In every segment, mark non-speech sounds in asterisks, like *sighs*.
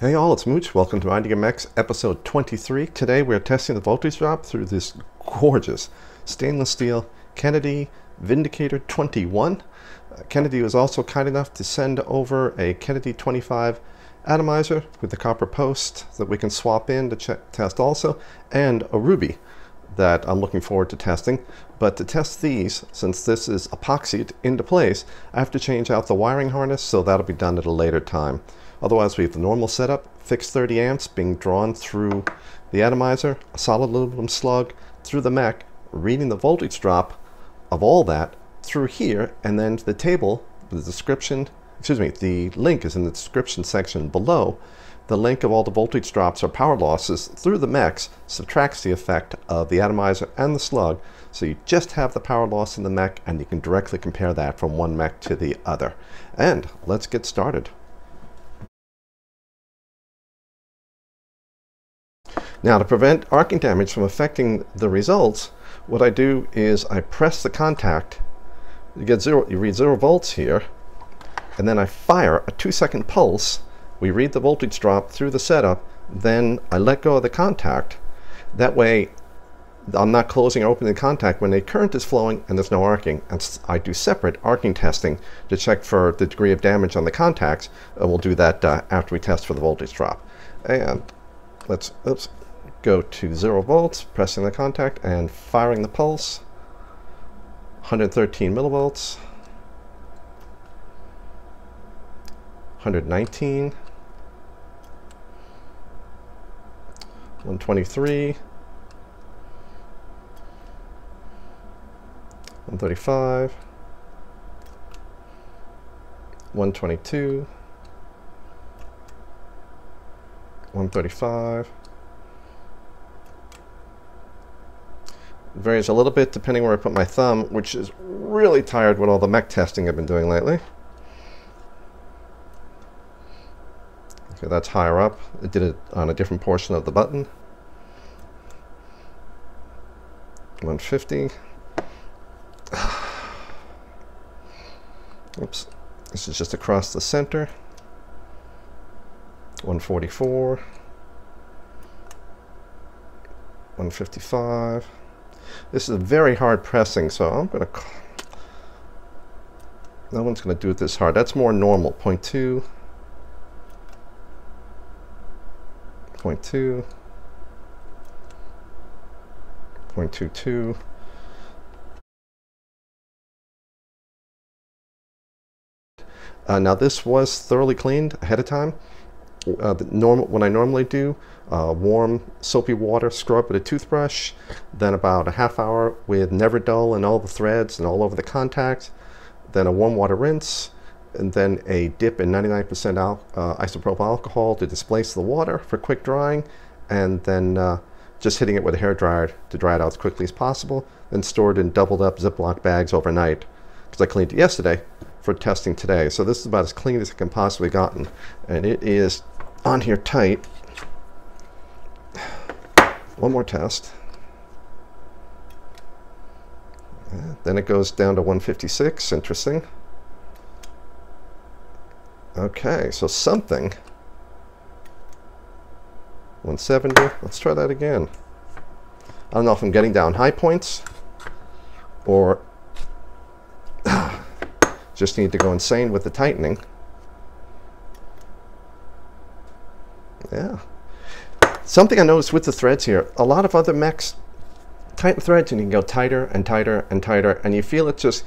Hey all, it's Mooch. Welcome to IDMX episode 23. Today we're testing the voltage drop through this gorgeous stainless steel Kennedy Vindicator 21. Uh, Kennedy was also kind enough to send over a Kennedy 25 atomizer with the copper post that we can swap in to check, test also, and a Ruby that I'm looking forward to testing. But to test these, since this is epoxied into place, I have to change out the wiring harness, so that'll be done at a later time. Otherwise, we have the normal setup, fixed 30 amps being drawn through the atomizer, a solid aluminum slug through the mech, reading the voltage drop of all that through here, and then the table, the description, excuse me, the link is in the description section below. The link of all the voltage drops or power losses through the mechs subtracts the effect of the atomizer and the slug, so you just have the power loss in the mech and you can directly compare that from one mech to the other. And let's get started. Now to prevent arcing damage from affecting the results, what I do is I press the contact, you get zero, you read zero volts here, and then I fire a two second pulse. We read the voltage drop through the setup, then I let go of the contact. That way I'm not closing or opening the contact when the current is flowing and there's no arcing. And I do separate arcing testing to check for the degree of damage on the contacts. We'll do that uh, after we test for the voltage drop. And let's, oops, go to 0 volts, pressing the contact and firing the pulse. 113 millivolts. 119. 123. 135. 122. 135. Varies a little bit depending where I put my thumb, which is really tired with all the mech testing I've been doing lately. Okay, that's higher up. It did it on a different portion of the button. 150. *sighs* Oops. This is just across the center. 144. 155. This is a very hard pressing, so I'm going to... No one's going to do it this hard. That's more normal. Point 0.2. Point 0.2. Point 0.22. Uh, now this was thoroughly cleaned ahead of time uh, normal, what I normally do, uh, warm soapy water, scrub with a toothbrush, then about a half hour with Nevr-Dull and all the threads and all over the contact, then a warm water rinse, and then a dip in 99% al uh, isopropyl alcohol to displace the water for quick drying, and then uh, just hitting it with a hair dryer to dry it out as quickly as possible, then stored in doubled up Ziploc bags overnight, because I cleaned it yesterday for testing today. So this is about as clean as it can possibly gotten. And it is on here tight. One more test. Then it goes down to 156. Interesting. Okay, so something. 170. Let's try that again. I don't know if I'm getting down high points or *sighs* just need to go insane with the tightening. Yeah. Something I noticed with the threads here, a lot of other mechs tighten threads and you can go tighter and tighter and tighter and you feel it just,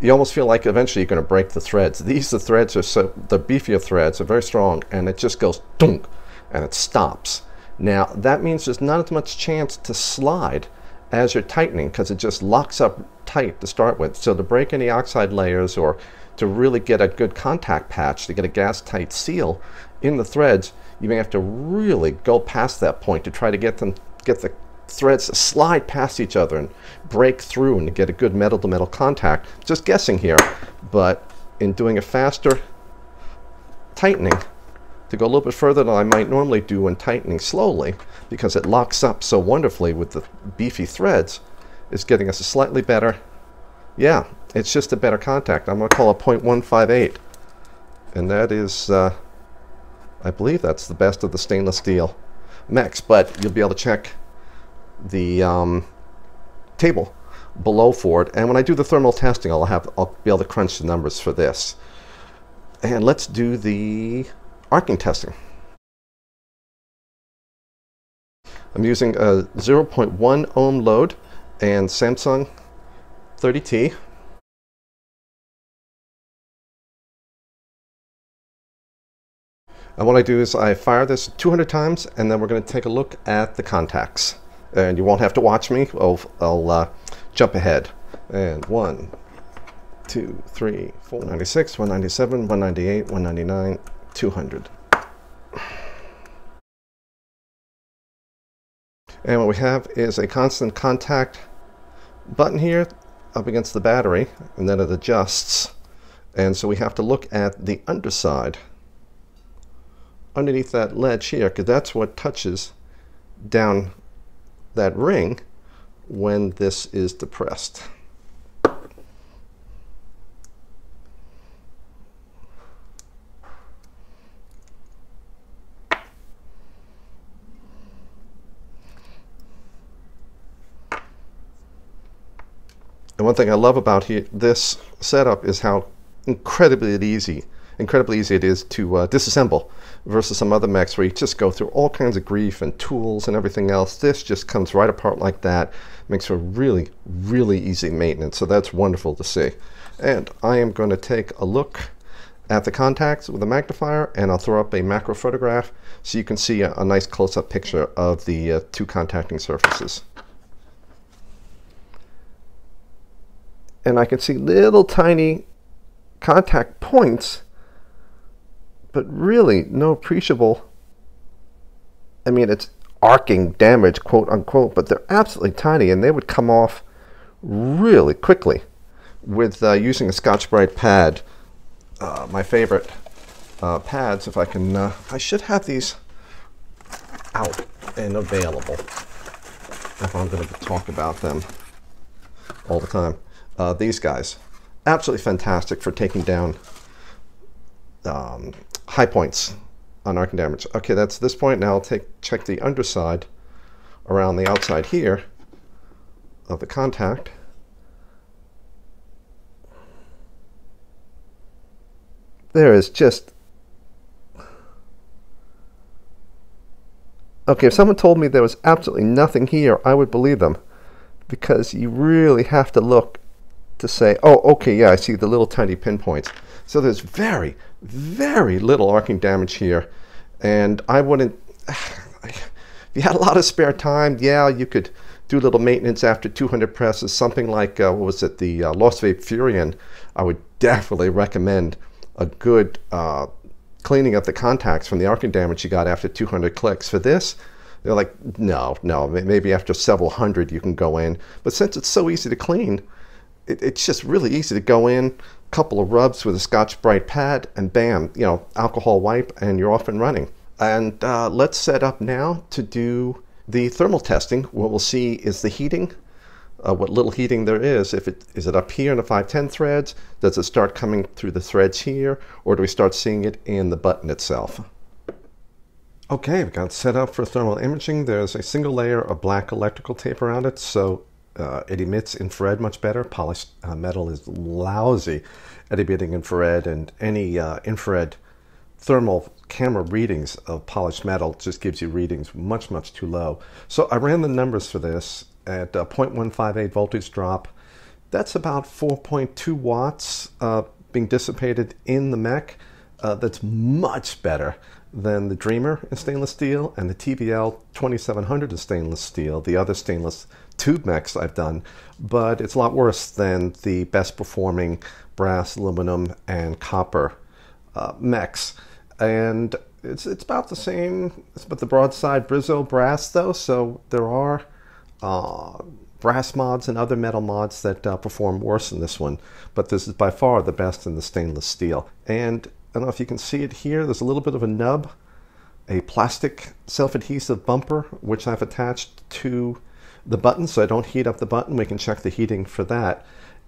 you almost feel like eventually you're going to break the threads. These the threads are so, the beefier threads are very strong and it just goes dunk and it stops. Now that means there's not as much chance to slide as you're tightening because it just locks up tight to start with. So to break any oxide layers or to really get a good contact patch, to get a gas tight seal in the threads, you may have to really go past that point to try to get them, get the threads to slide past each other and break through and get a good metal to metal contact. Just guessing here, but in doing a faster tightening, to go a little bit further than I might normally do when tightening slowly, because it locks up so wonderfully with the beefy threads, is getting us a slightly better, yeah, it's just a better contact. I'm going to call it 0.158. And that is uh, I believe that's the best of the stainless steel mechs, but you'll be able to check the um, table below for it. And when I do the thermal testing, I'll have I'll be able to crunch the numbers for this. And let's do the arcing testing. I'm using a 0.1 ohm load and Samsung 30T. And what I do is I fire this 200 times and then we're going to take a look at the contacts. And you won't have to watch me. I'll, I'll uh, jump ahead. And one, two, three, four, 196, 197, 198, 199, 200. And what we have is a constant contact button here up against the battery, and then it adjusts. And so we have to look at the underside underneath that ledge here, because that's what touches down that ring when this is depressed. And one thing I love about here, this setup is how incredibly easy, incredibly easy it is to uh, disassemble versus some other mechs where you just go through all kinds of grief and tools and everything else. This just comes right apart like that. Makes for really, really easy maintenance. So that's wonderful to see. And I am going to take a look at the contacts with a magnifier and I'll throw up a macro photograph so you can see a, a nice close-up picture of the uh, two contacting surfaces. and I can see little tiny contact points, but really no appreciable, I mean, it's arcing damage, quote unquote, but they're absolutely tiny and they would come off really quickly with uh, using a Scotch-Brite pad. Uh, my favorite uh, pads, if I can, uh, I should have these out and available if I'm going to talk about them all the time uh, these guys. Absolutely fantastic for taking down um, high points on arcing damage. Okay, that's this point. Now I'll take check the underside around the outside here of the contact. There is just Okay, if someone told me there was absolutely nothing here, I would believe them because you really have to look to say, oh, okay, yeah, I see the little tiny pinpoints. So there's very, very little arcing damage here. And I wouldn't, *sighs* if you had a lot of spare time, yeah, you could do a little maintenance after 200 presses, something like, uh, what was it, the uh, Lost Vape Furyan. I would *laughs* definitely recommend a good uh, cleaning of the contacts from the arcing damage you got after 200 clicks. For this, they're like, no, no, maybe after several hundred you can go in. But since it's so easy to clean, it, it's just really easy to go in, a couple of rubs with a Scotch-Brite pad, and bam, you know, alcohol wipe, and you're off and running. And uh, let's set up now to do the thermal testing. What we'll see is the heating, uh, what little heating there is. If it is it up here in the 510 threads, does it start coming through the threads here, or do we start seeing it in the button itself? Okay, we've got set up for thermal imaging. There's a single layer of black electrical tape around it, so uh, it emits infrared much better. Polished uh, metal is lousy at emitting infrared, and any uh, infrared thermal camera readings of polished metal just gives you readings much, much too low. So I ran the numbers for this at 0.158 voltage drop. That's about 4.2 watts uh, being dissipated in the mech. Uh, that's much better than the Dreamer in stainless steel and the TVL 2700 in stainless steel, the other stainless tube mechs I've done, but it's a lot worse than the best performing brass, aluminum, and copper uh, mechs. And it's, it's about the same, it's about the broadside Brizo brass though, so there are uh, brass mods and other metal mods that uh, perform worse than this one, but this is by far the best in the stainless steel. And I don't know if you can see it here, there's a little bit of a nub, a plastic self-adhesive bumper, which I've attached to the button so I don't heat up the button. We can check the heating for that.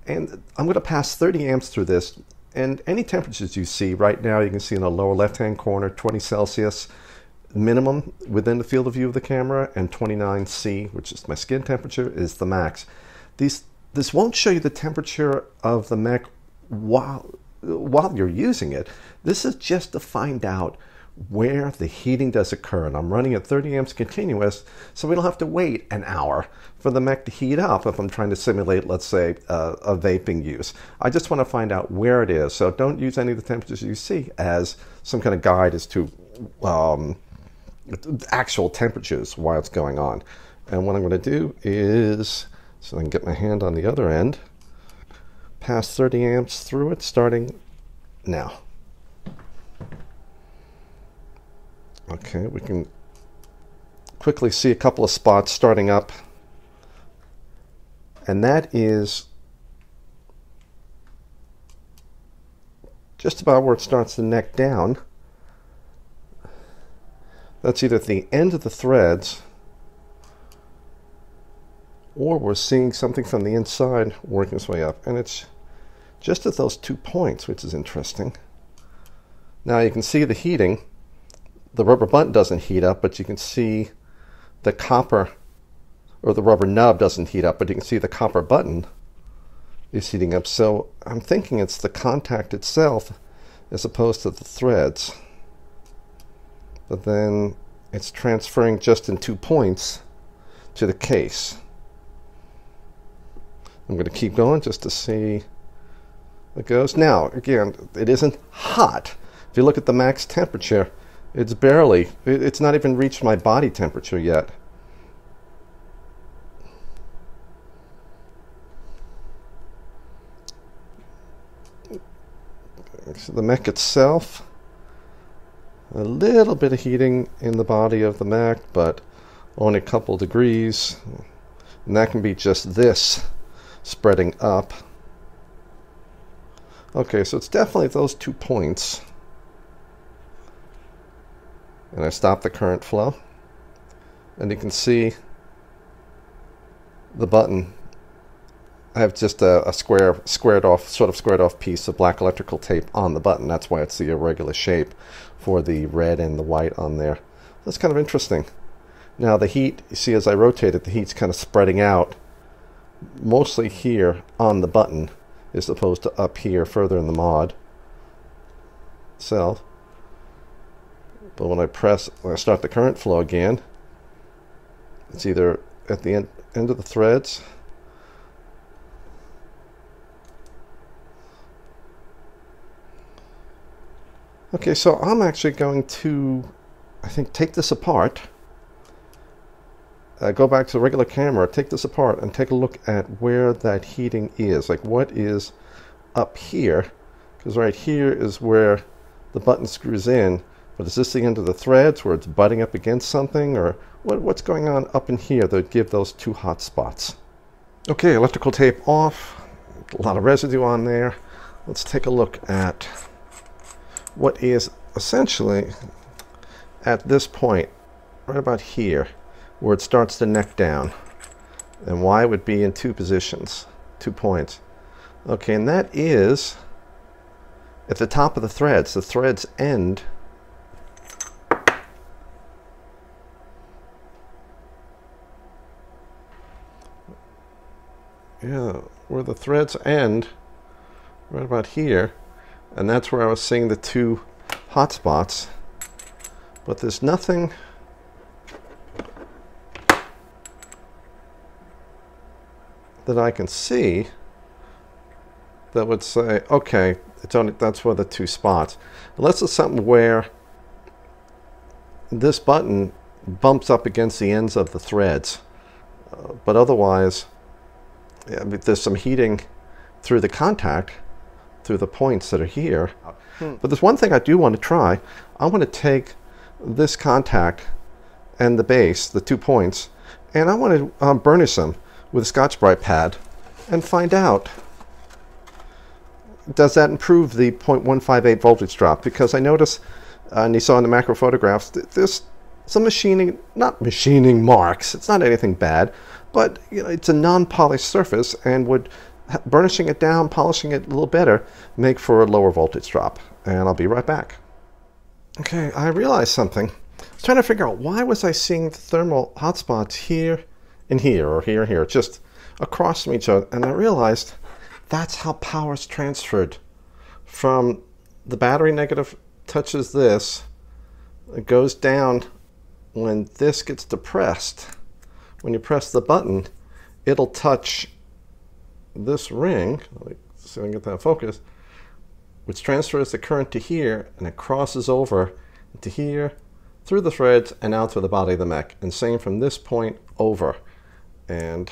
And I'm going to pass 30 amps through this And any temperatures you see right now, you can see in the lower left-hand corner, 20 Celsius minimum within the field of view of the camera, and 29 C, which is my skin temperature, is the max. These, this won't show you the temperature of the mech while, while you're using it. This is just to find out where the heating does occur. And I'm running at 30 amps continuous, so we don't have to wait an hour for the mech to heat up if I'm trying to simulate, let's say, uh, a vaping use. I just want to find out where it is. So don't use any of the temperatures you see as some kind of guide as to um, actual temperatures while it's going on. And what I'm going to do is, so I can get my hand on the other end, pass 30 amps through it starting now. Okay, we can quickly see a couple of spots starting up. And that is just about where it starts the neck down. That's either at the end of the threads or we're seeing something from the inside working its way up. And it's just at those two points, which is interesting. Now you can see the heating the rubber button doesn't heat up, but you can see the copper, or the rubber nub doesn't heat up, but you can see the copper button is heating up. So I'm thinking it's the contact itself as opposed to the threads. But then it's transferring just in two points to the case. I'm going to keep going just to see it goes. Now, again, it isn't hot. If you look at the max temperature, it's barely, it's not even reached my body temperature yet. So the mech itself, a little bit of heating in the body of the mech, but only a couple degrees. And that can be just this spreading up. Okay, so it's definitely those two points and I stop the current flow. And you can see the button. I have just a, a, square squared off sort of squared off piece of black electrical tape on the button. That's why it's the irregular shape for the red and the white on there. That's kind of interesting. Now the heat you see as I rotate it the heat's kind of spreading out mostly here on the button as opposed to up here further in the mod itself but when I press, when I start the current flow again, it's either at the end, end of the threads Okay, so I'm actually going to, I think, take this apart, uh, go back to the regular camera, take this apart, and take a look at where that heating is. Like, what is up here? Because right here is where the button screws in. But is this the end of the threads where it's butting up against something? Or what, what's going on up in here that would give those two hot spots? Okay, electrical tape off. A lot of residue on there. Let's take a look at what is essentially at this point, right about here, where it starts to neck down. And why would be in two positions, two points. Okay, and that is at the top of the threads. The threads end yeah, where the threads end, right about here, and that's where I was seeing the two hot spots. But there's nothing that I can see that would say, okay, it's only that's where the two spots. Unless it's something where this button bumps up against the ends of the threads. Uh, but otherwise, there's some heating through the contact, through the points that are here. Hmm. But there's one thing I do want to try. I want to take this contact and the base, the two points, and I want to um, burnish them with a Scotch-Brite pad and find out does that improve the 0.158 voltage drop? Because I notice, uh, and you saw in the macro photographs, there's some machining, not machining marks, it's not anything bad, but you know, it's a non-polished surface and would burnishing it down, polishing it a little better, make for a lower voltage drop. And I'll be right back. Okay, I realized something. I was trying to figure out why was I seeing the thermal hotspots here and here, or here and here, just across from each other. And I realized that's how power is transferred from the battery negative touches this, it goes down when this gets depressed. When you press the button, it'll touch this ring, let me see if I can get that focus, which transfers the current to here and it crosses over to here through the threads and out through the body of the mech. And same from this point over. And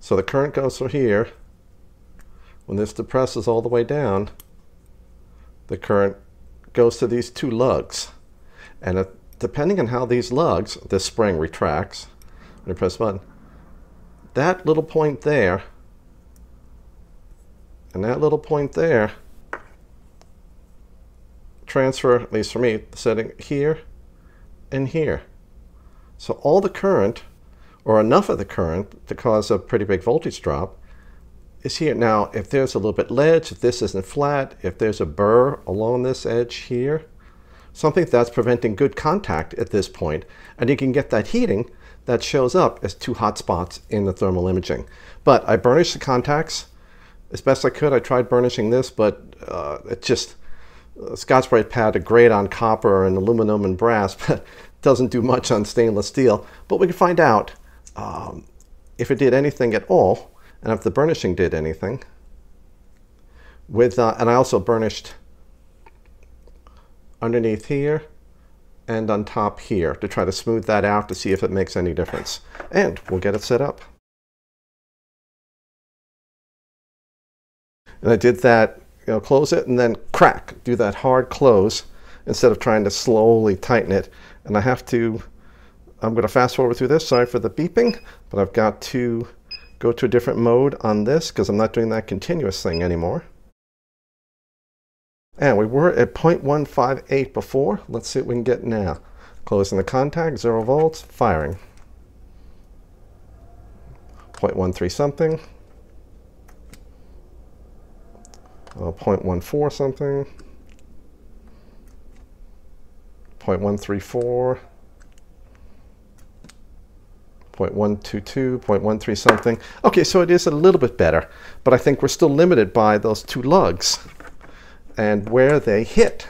so the current goes through here. When this depresses all the way down, the current goes to these two lugs. And depending on how these lugs, this spring retracts, when you press the button, that little point there and that little point there transfer, at least for me, the setting here and here. So all the current, or enough of the current to cause a pretty big voltage drop, is here. Now, if there's a little bit ledge, if this isn't flat, if there's a burr along this edge here, something that's preventing good contact at this point, and you can get that heating that shows up as two hot spots in the thermal imaging. But I burnished the contacts as best I could. I tried burnishing this, but uh, it just, uh, Scotch-Brite pad great on copper and aluminum and brass, *laughs* but doesn't do much on stainless steel. But we can find out um, if it did anything at all, and if the burnishing did anything. With, uh, and I also burnished underneath here and on top here to try to smooth that out to see if it makes any difference. And we'll get it set up. And I did that, you know, close it and then crack, do that hard close instead of trying to slowly tighten it. And I have to, I'm going to fast forward through this. Sorry for the beeping, but I've got to go to a different mode on this because I'm not doing that continuous thing anymore. And we were at 0.158 before. Let's see what we can get now. Closing the contact, zero volts, firing. 0.13 something. Uh, 0.14 something. 0.134. 0.122, 0.13 something. Okay, so it is a little bit better, but I think we're still limited by those two lugs and where they hit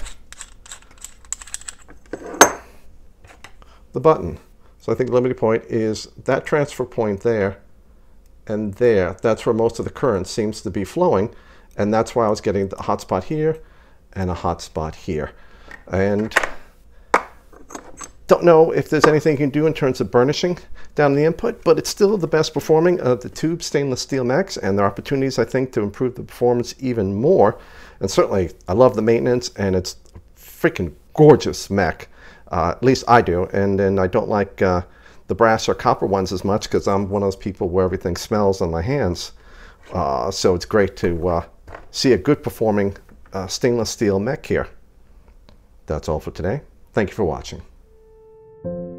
the button. So I think the limiting point is that transfer point there and there. That's where most of the current seems to be flowing. And that's why I was getting the hot spot here and a hot spot here. And don't know if there's anything you can do in terms of burnishing down the input, but it's still the best performing of the tube stainless steel mechs, and there are opportunities, I think, to improve the performance even more. And certainly, I love the maintenance, and it's a freaking gorgeous mech. Uh, at least I do, and then I don't like uh, the brass or copper ones as much because I'm one of those people where everything smells on my hands. Uh, so it's great to uh, see a good performing uh, stainless steel mech here. That's all for today. Thank you for watching you